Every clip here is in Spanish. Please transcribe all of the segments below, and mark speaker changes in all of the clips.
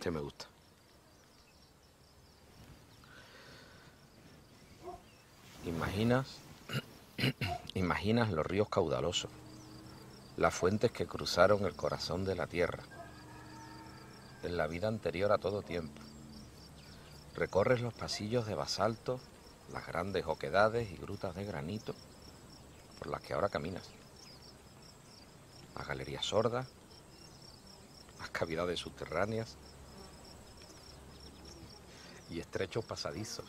Speaker 1: Este me gusta. Imaginas, imaginas los ríos caudalosos, las fuentes que cruzaron el corazón de la tierra, en la vida anterior a todo tiempo. Recorres los pasillos de basalto, las grandes oquedades y grutas de granito por las que ahora caminas. Las galerías sordas, las cavidades subterráneas y estrechos pasadizos,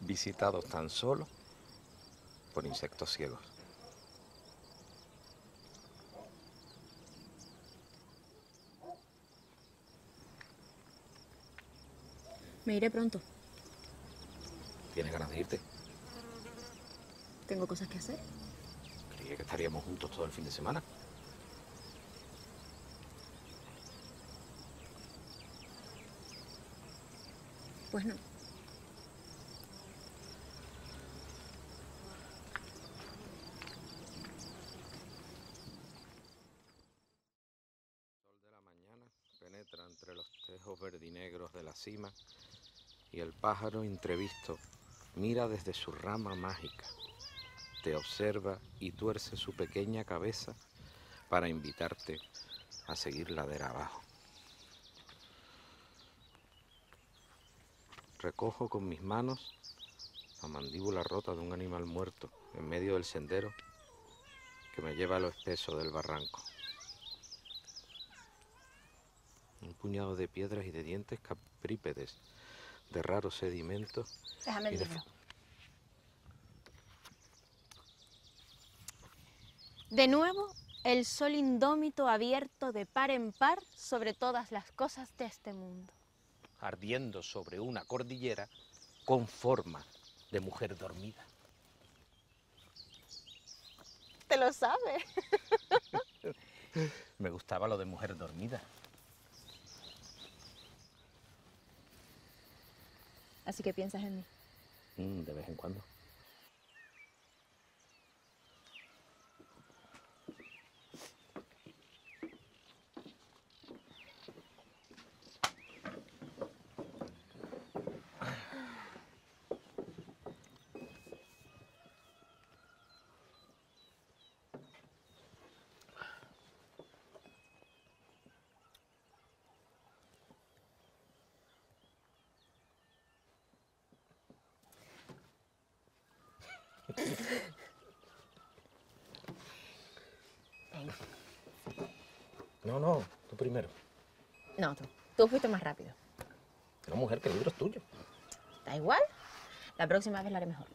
Speaker 1: visitados tan solo por insectos ciegos.
Speaker 2: Me iré pronto.
Speaker 1: ¿Tienes ganas de irte?
Speaker 2: Tengo cosas que hacer.
Speaker 1: Creía que estaríamos juntos todo el fin de semana.
Speaker 2: Pues.
Speaker 1: El sol de la mañana penetra entre los tejos verdinegros de la cima y el pájaro entrevisto mira desde su rama mágica, te observa y tuerce su pequeña cabeza para invitarte a seguir ladera abajo. Recojo con mis manos la mandíbula rota de un animal muerto en medio del sendero que me lleva a lo espeso del barranco. Un puñado de piedras y de dientes caprípedes, de raros sedimentos
Speaker 2: Déjame el libro. De nuevo, el sol indómito abierto de par en par sobre todas las cosas de este mundo.
Speaker 1: Ardiendo sobre una cordillera con forma de mujer dormida.
Speaker 2: Te lo sabes.
Speaker 1: Me gustaba lo de mujer dormida.
Speaker 2: Así que piensas en mí.
Speaker 1: Mm, de vez en cuando. No, no, tú primero.
Speaker 2: No, tú. Tú fuiste más rápido.
Speaker 1: No, mujer, que el libro es tuyo.
Speaker 2: Da igual. La próxima vez lo haré mejor.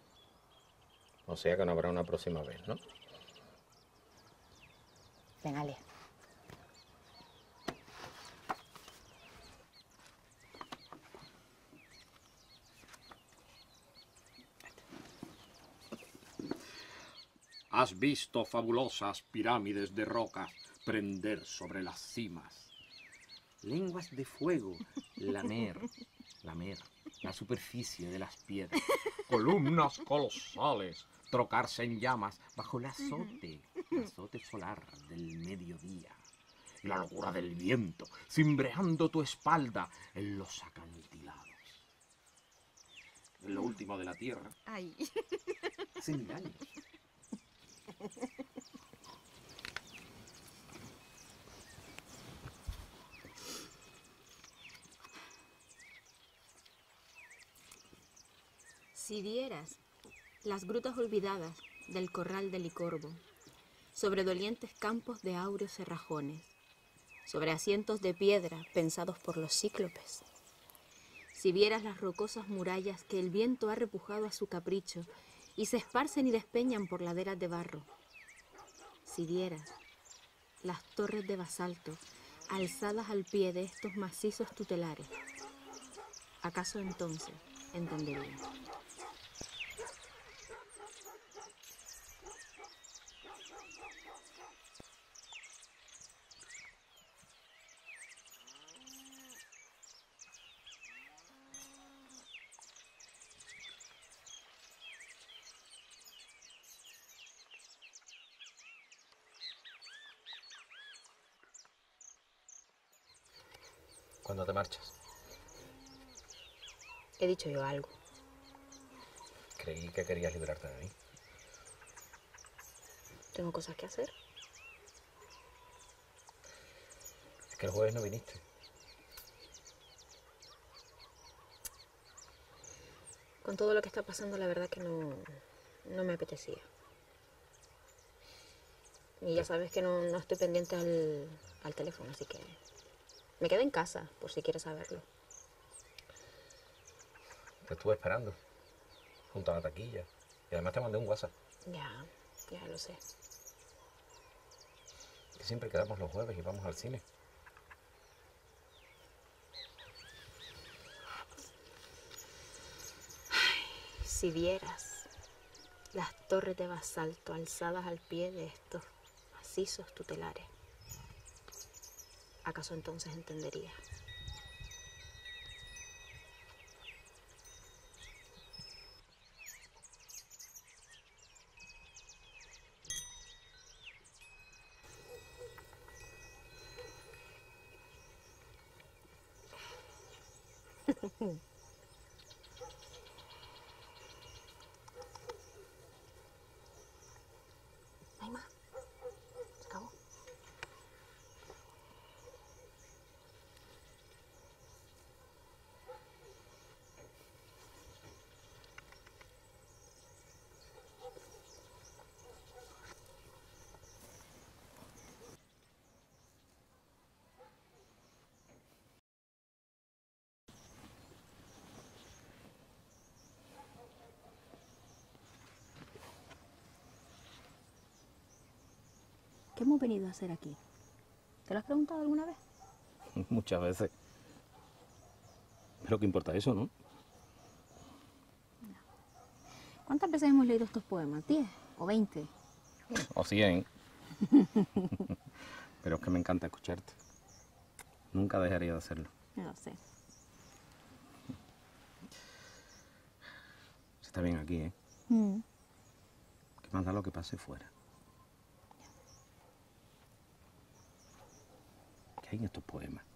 Speaker 1: O sea que no habrá una próxima vez, ¿no?
Speaker 2: Venga, lee.
Speaker 3: Has visto fabulosas pirámides de rocas prender sobre las cimas. Lenguas de fuego lamer, lamer la superficie de las piedras. Columnas colosales trocarse en llamas bajo el azote, el azote solar del mediodía. Y la locura del viento cimbreando tu espalda en los acantilados. En lo último de la tierra,
Speaker 2: Ay.
Speaker 3: hace mil años.
Speaker 2: Si vieras las grutas olvidadas del corral del Licorbo, sobre dolientes campos de áureos cerrajones, sobre asientos de piedra pensados por los cíclopes, si vieras las rocosas murallas que el viento ha repujado a su capricho y se esparcen y despeñan por laderas de barro. Si vieras las torres de basalto alzadas al pie de estos macizos tutelares, acaso entonces entenderías.
Speaker 1: ¿Cuándo te marchas?
Speaker 2: He dicho yo algo.
Speaker 1: Creí que querías librarte de mí.
Speaker 2: Tengo cosas que hacer.
Speaker 1: Es que el jueves no viniste.
Speaker 2: Con todo lo que está pasando, la verdad que no, no me apetecía. Y ya sabes que no, no estoy pendiente al, al teléfono, así que me quedé en casa, por si quieres saberlo.
Speaker 1: Te estuve esperando. Junto a la taquilla. Y además te mandé un WhatsApp.
Speaker 2: Ya, ya lo sé.
Speaker 1: Que siempre quedamos los jueves y vamos al cine.
Speaker 2: Si vieras las torres de basalto alzadas al pie de estos macizos tutelares, ¿acaso entonces entenderías? ¿Qué hemos venido a hacer aquí? ¿Te lo has preguntado alguna vez?
Speaker 3: Muchas veces. Pero qué importa eso, ¿no?
Speaker 2: ¿Cuántas veces hemos leído estos poemas? ¿10 o 20?
Speaker 3: O cien. Pero es que me encanta escucharte. Nunca dejaría de hacerlo.
Speaker 2: No lo sé.
Speaker 3: Se está bien aquí, ¿eh?
Speaker 2: Mm.
Speaker 3: Que más da lo que pase fuera. ¿Qué hay en estos poemas?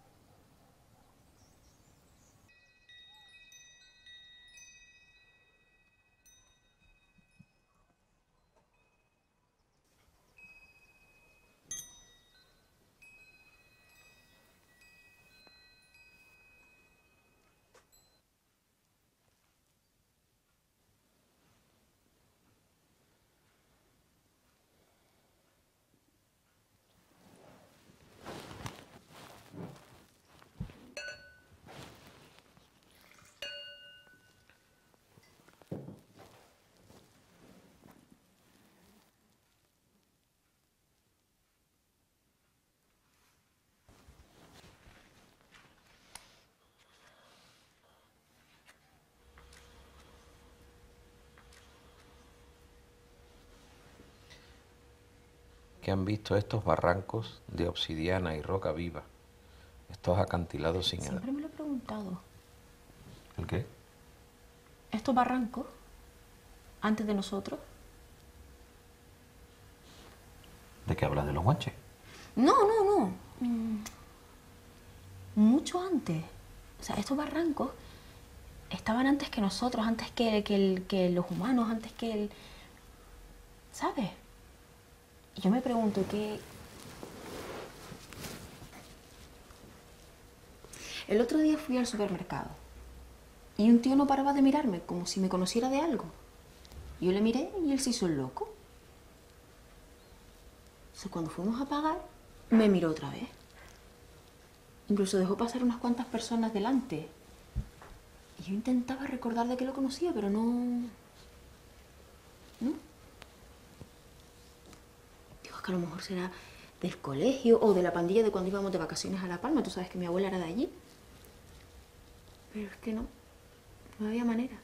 Speaker 1: Que han visto estos barrancos de obsidiana y roca viva, estos acantilados sin edad.
Speaker 2: Siempre me lo he preguntado.
Speaker 1: ¿El qué?
Speaker 2: ¿Estos barrancos, antes de nosotros?
Speaker 1: ¿De qué hablas de los guanches?
Speaker 2: No, no, no. Mm, Mucho antes. O sea, estos barrancos estaban antes que nosotros, antes que, que que los humanos, antes que el... ¿Sabes? Yo me pregunto qué... El otro día fui al supermercado y un tío no paraba de mirarme como si me conociera de algo. Yo le miré y él se hizo el loco. O cuando fuimos a pagar, me miró otra vez. Incluso dejó pasar unas cuantas personas delante. Y yo intentaba recordar de que lo conocía, pero. ¿No? Digo, es a lo mejor será del colegio o de la pandilla de cuando íbamos de vacaciones a La Palma. Tú sabes que mi abuela era de allí. Pero es que no. No había manera.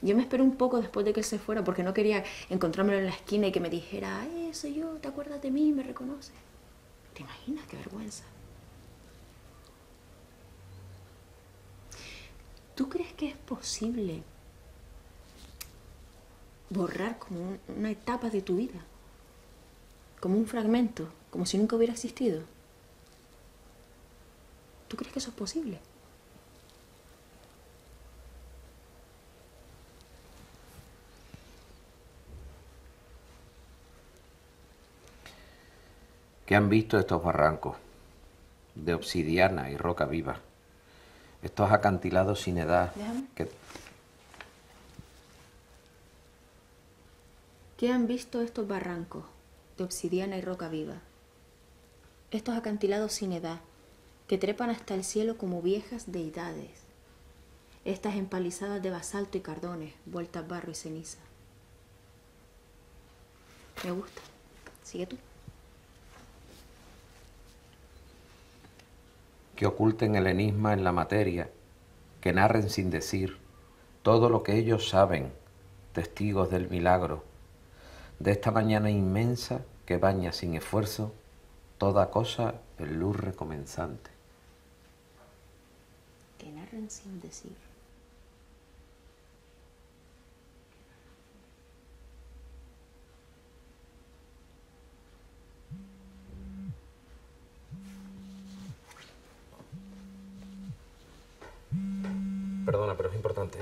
Speaker 2: Yo me esperé un poco después de que él se fuera porque no quería encontrármelo en la esquina y que me dijera, "Ay, soy yo, ¿te acuerdas de mí? ¿Me reconoces? ¿Te imaginas? Qué vergüenza. ¿Tú crees que es posible borrar como un- una etapa de tu vida? Como un fragmento, como si nunca hubiera existido. ¿Tú crees que eso es posible?
Speaker 1: ¿Qué han visto estos barrancos de obsidiana y roca viva? Estos acantilados sin edad
Speaker 2: Déjame.
Speaker 1: que
Speaker 2: ¿Qué han visto estos barrancos de obsidiana y roca viva? Estos acantilados sin edad que trepan hasta el cielo como viejas deidades. Estas empalizadas de basalto y cardones, vueltas barro y ceniza. Me gusta. Sigue tú.
Speaker 1: que oculten el enigma en la materia, que narren sin decir todo lo que ellos saben, testigos del milagro, de esta mañana inmensa que baña sin esfuerzo toda cosa en luz recomenzante.
Speaker 2: Que narren sin decir.
Speaker 1: Perdona, pero es importante.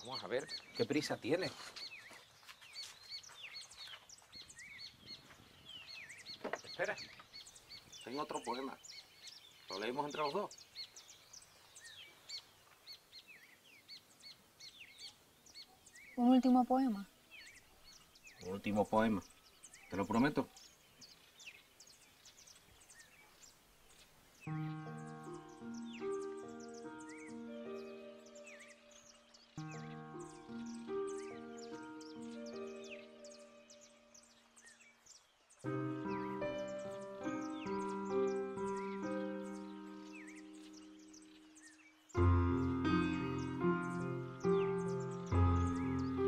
Speaker 1: Vamos a ver qué prisa tiene. Espera, tengo otro poema. ¿Lo leímos entre los dos?
Speaker 2: Un último poema.
Speaker 1: Un último poema. Te lo prometo.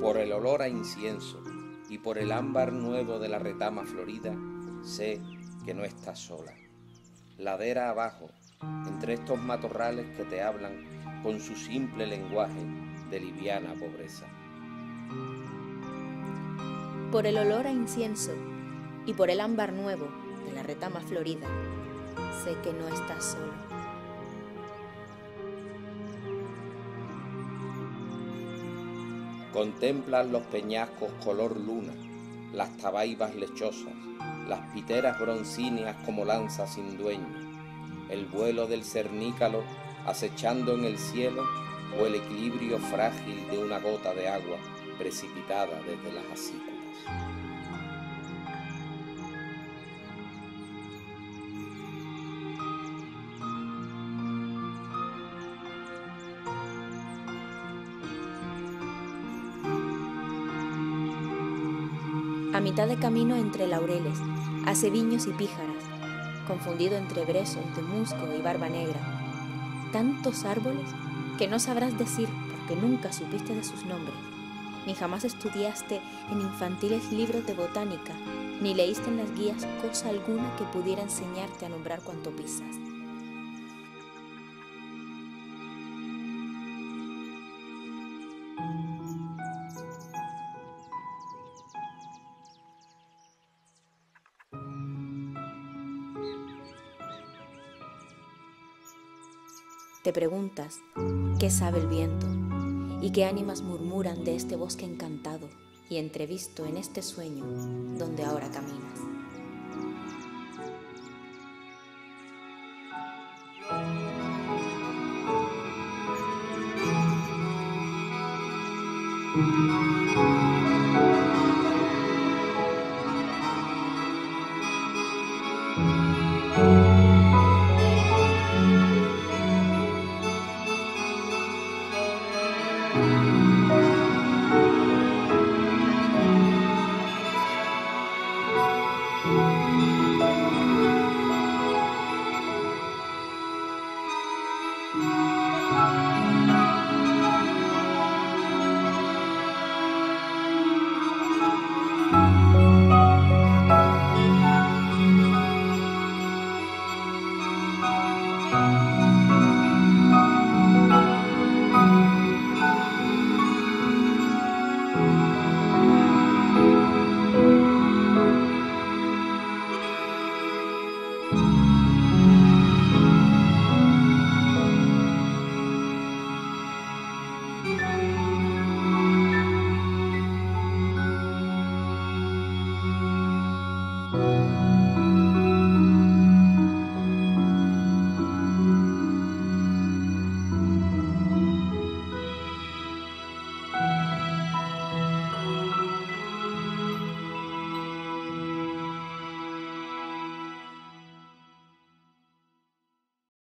Speaker 1: Por el olor a incienso y por el ámbar nuevo de la retama florida, sé que no estás sola. Ladera abajo, entre estos matorrales que te hablan con su simple lenguaje de liviana pobreza.
Speaker 2: Por el olor a incienso y por el ámbar nuevo de la retama florida, sé que no estás solo.
Speaker 1: Contemplas los peñascos color luna, las tabaibas lechosas, las piteras broncíneas como lanzas sin dueño, el vuelo del cernícalo acechando en el cielo o el equilibrio frágil de una gota de agua precipitada desde las asículas.
Speaker 2: A mitad de camino entre laureles, aceviños y píjaras, confundido entre brezos de musgo y barba negra, tantos árboles que no sabrás decir porque nunca supiste de sus nombres, ni jamás estudiaste en infantiles libros de botánica, ni leíste en las guías cosa alguna que pudiera enseñarte a nombrar cuanto pisas. Te preguntas, ¿qué sabe el viento? ¿Y qué ánimas murmuran de este bosque encantado y entrevisto en este sueño donde ahora caminas? Música